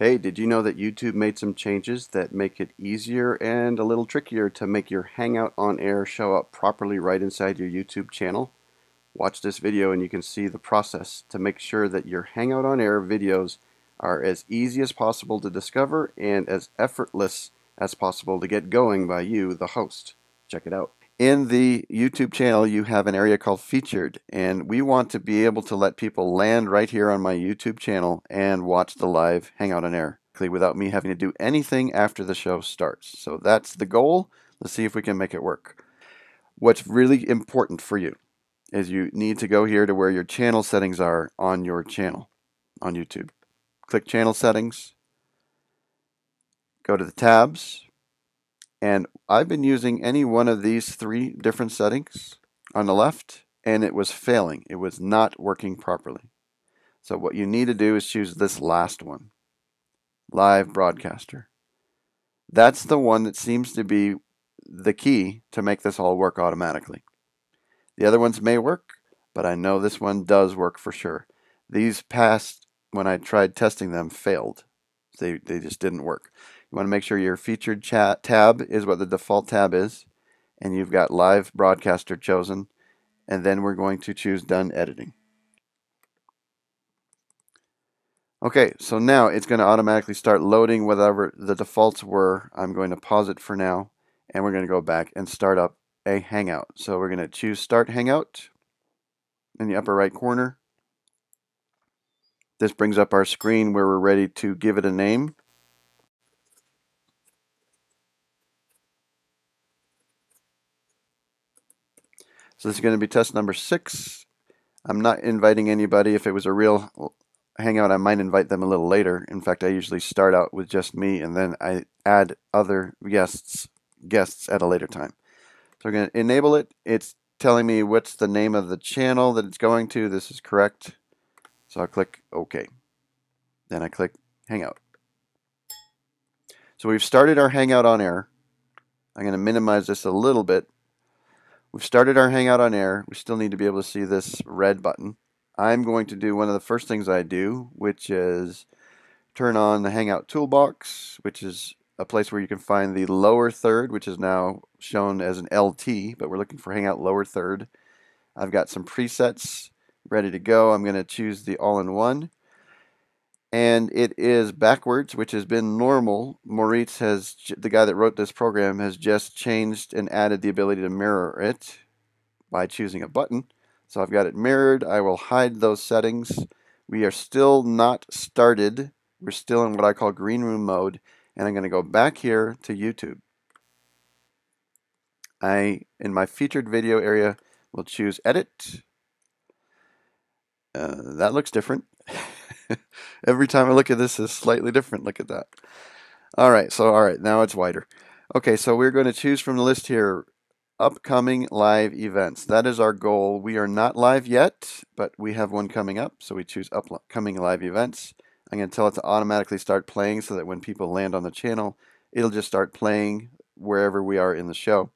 Hey, did you know that YouTube made some changes that make it easier and a little trickier to make your Hangout on Air show up properly right inside your YouTube channel? Watch this video and you can see the process to make sure that your Hangout on Air videos are as easy as possible to discover and as effortless as possible to get going by you, the host. Check it out. In the YouTube channel, you have an area called Featured, and we want to be able to let people land right here on my YouTube channel and watch the live Hangout on Air without me having to do anything after the show starts. So that's the goal. Let's see if we can make it work. What's really important for you is you need to go here to where your channel settings are on your channel on YouTube. Click Channel Settings, go to the tabs, and I've been using any one of these three different settings on the left and it was failing. It was not working properly. So what you need to do is choose this last one, Live Broadcaster. That's the one that seems to be the key to make this all work automatically. The other ones may work, but I know this one does work for sure. These past, when I tried testing them, failed. They, they just didn't work. You want to make sure your featured chat tab is what the default tab is, and you've got live broadcaster chosen, and then we're going to choose done editing. Okay, so now it's going to automatically start loading whatever the defaults were. I'm going to pause it for now, and we're going to go back and start up a Hangout. So we're going to choose Start Hangout in the upper right corner. This brings up our screen where we're ready to give it a name. So this is going to be test number six. I'm not inviting anybody. If it was a real hangout, I might invite them a little later. In fact, I usually start out with just me and then I add other guests guests at a later time. So we're going to enable it. It's telling me what's the name of the channel that it's going to. This is correct. So I'll click OK. Then I click Hangout. So we've started our Hangout on air. I'm going to minimize this a little bit We've started our Hangout on air. We still need to be able to see this red button. I'm going to do one of the first things I do, which is turn on the Hangout Toolbox, which is a place where you can find the lower third, which is now shown as an LT, but we're looking for Hangout lower third. I've got some presets ready to go. I'm going to choose the all-in-one. And it is backwards, which has been normal. Moritz has, the guy that wrote this program, has just changed and added the ability to mirror it by choosing a button. So I've got it mirrored. I will hide those settings. We are still not started. We're still in what I call green room mode. And I'm going to go back here to YouTube. I, in my featured video area, will choose edit. Uh, that looks different. Every time I look at this, is slightly different. Look at that. All right, so all right, now it's wider. Okay, so we're going to choose from the list here upcoming live events. That is our goal. We are not live yet, but we have one coming up, so we choose upcoming live events. I'm going to tell it to automatically start playing so that when people land on the channel, it'll just start playing wherever we are in the show.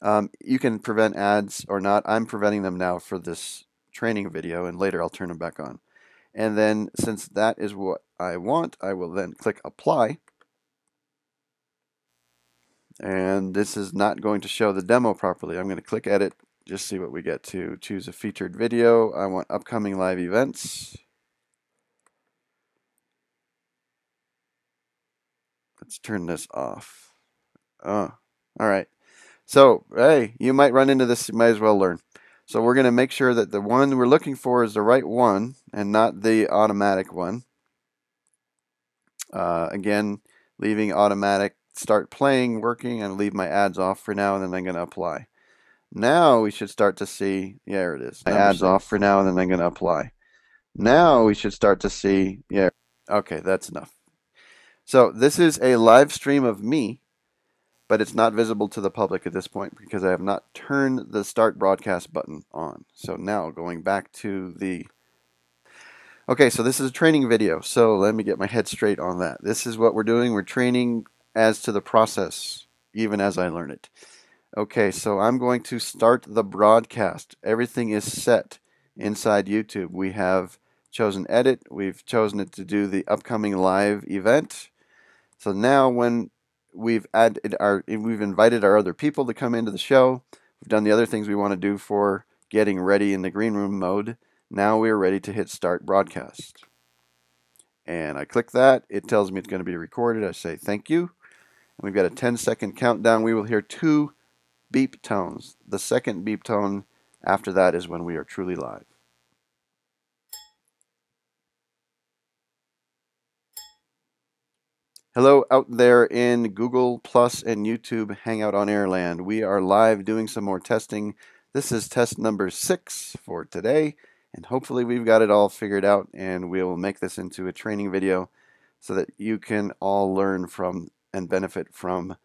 Um, you can prevent ads or not. I'm preventing them now for this training video, and later I'll turn them back on. And then since that is what I want, I will then click apply. And this is not going to show the demo properly. I'm going to click edit, just see what we get to. Choose a featured video. I want upcoming live events. Let's turn this off. Oh, all right. So, hey, you might run into this. You might as well learn. So we're going to make sure that the one we're looking for is the right one and not the automatic one. Uh, again, leaving automatic start playing working and leave my ads off for now and then I'm going to apply. Now we should start to see, yeah, it is. My ads off for now and then I'm going to apply. Now we should start to see, yeah, okay, that's enough. So this is a live stream of me but it's not visible to the public at this point because I have not turned the start broadcast button on. So now going back to the Okay, so this is a training video. So let me get my head straight on that. This is what we're doing. We're training as to the process even as I learn it. Okay, so I'm going to start the broadcast. Everything is set inside YouTube. We have chosen edit. We've chosen it to do the upcoming live event. So now when we've added our, we've invited our other people to come into the show, we've done the other things we want to do for getting ready in the green room mode. Now we're ready to hit start broadcast. And I click that. It tells me it's going to be recorded. I say thank you. And we've got a 10 second countdown. We will hear two beep tones. The second beep tone after that is when we are truly live. Hello out there in Google Plus and YouTube Hangout on Airland. We are live doing some more testing. This is test number six for today, and hopefully we've got it all figured out and we'll make this into a training video so that you can all learn from and benefit from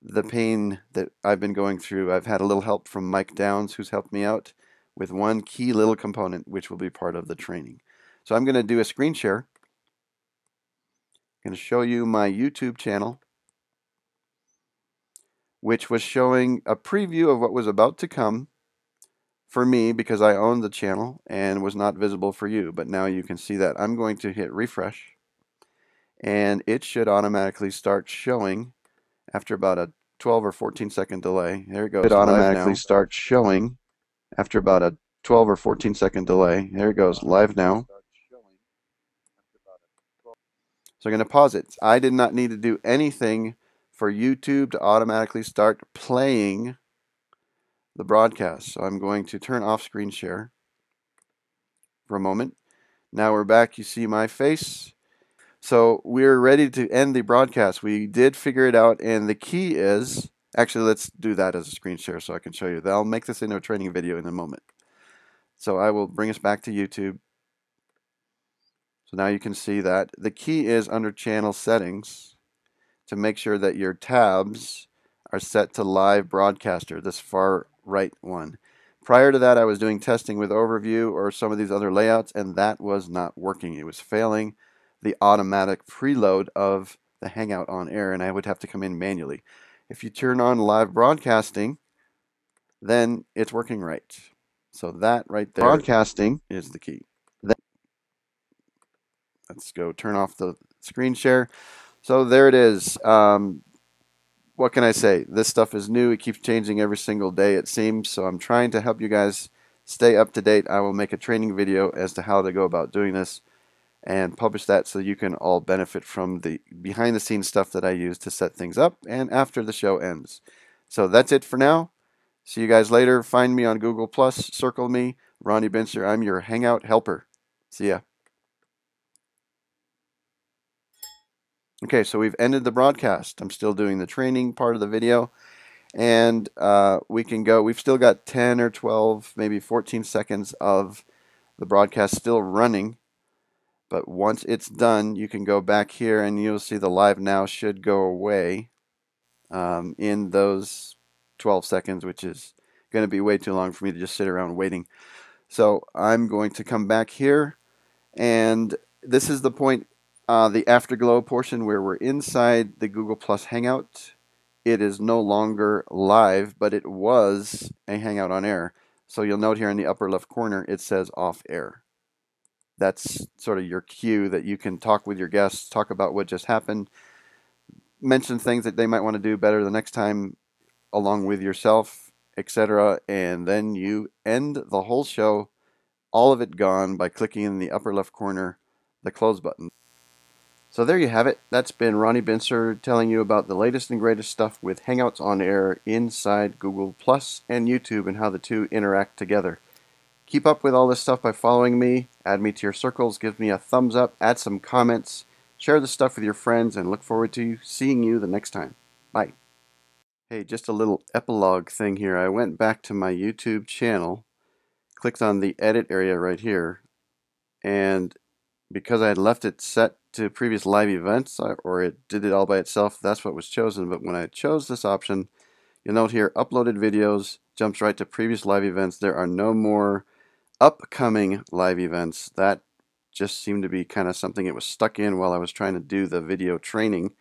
the pain that I've been going through. I've had a little help from Mike Downs, who's helped me out with one key little component, which will be part of the training. So I'm going to do a screen share going to show you my YouTube channel, which was showing a preview of what was about to come for me because I owned the channel and was not visible for you. But now you can see that. I'm going to hit refresh and it should automatically start showing after about a 12 or 14 second delay. There it goes. It automatically starts showing after about a 12 or 14 second delay. There it goes, live now. So I'm going to pause it. I did not need to do anything for YouTube to automatically start playing the broadcast. So I'm going to turn off screen share for a moment. Now we're back. You see my face. So we're ready to end the broadcast. We did figure it out, and the key is actually let's do that as a screen share so I can show you. I'll make this into a training video in a moment. So I will bring us back to YouTube. So now you can see that. The key is under channel settings to make sure that your tabs are set to live broadcaster, this far right one. Prior to that, I was doing testing with overview or some of these other layouts, and that was not working. It was failing the automatic preload of the Hangout on air, and I would have to come in manually. If you turn on live broadcasting, then it's working right. So that right there broadcasting is the key. Let's go turn off the screen share. So there it is. Um, what can I say? This stuff is new. It keeps changing every single day, it seems. So I'm trying to help you guys stay up to date. I will make a training video as to how to go about doing this and publish that so you can all benefit from the behind the scenes stuff that I use to set things up and after the show ends. So that's it for now. See you guys later. Find me on Google Plus. Circle me, Ronnie Bincer. I'm your Hangout helper. See ya. Okay, so we've ended the broadcast. I'm still doing the training part of the video. And uh, we can go, we've still got 10 or 12, maybe 14 seconds of the broadcast still running. But once it's done, you can go back here and you'll see the live now should go away um, in those 12 seconds, which is going to be way too long for me to just sit around waiting. So I'm going to come back here. And this is the point uh, the Afterglow portion where we're inside the Google Plus Hangout. It is no longer live, but it was a Hangout on air. So you'll note here in the upper left corner, it says off air. That's sort of your cue that you can talk with your guests, talk about what just happened, mention things that they might want to do better the next time along with yourself, etc. And then you end the whole show, all of it gone, by clicking in the upper left corner the close button. So there you have it. That's been Ronnie Bincer telling you about the latest and greatest stuff with Hangouts on Air inside Google Plus and YouTube and how the two interact together. Keep up with all this stuff by following me, add me to your circles, give me a thumbs up, add some comments, share the stuff with your friends, and look forward to seeing you the next time. Bye. Hey, just a little epilogue thing here. I went back to my YouTube channel, clicked on the edit area right here, and because I had left it set to previous live events uh, or it did it all by itself, that's what was chosen. But when I chose this option, you'll note here uploaded videos jumps right to previous live events. There are no more upcoming live events. That just seemed to be kind of something it was stuck in while I was trying to do the video training.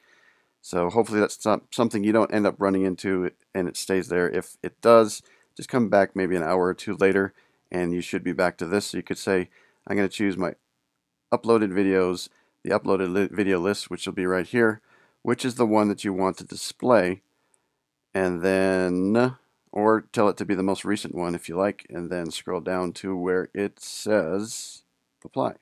So hopefully that's not something you don't end up running into and it stays there. If it does, just come back maybe an hour or two later and you should be back to this. So you could say, I'm going to choose my uploaded videos, the uploaded li video list, which will be right here, which is the one that you want to display, and then, or tell it to be the most recent one if you like, and then scroll down to where it says apply.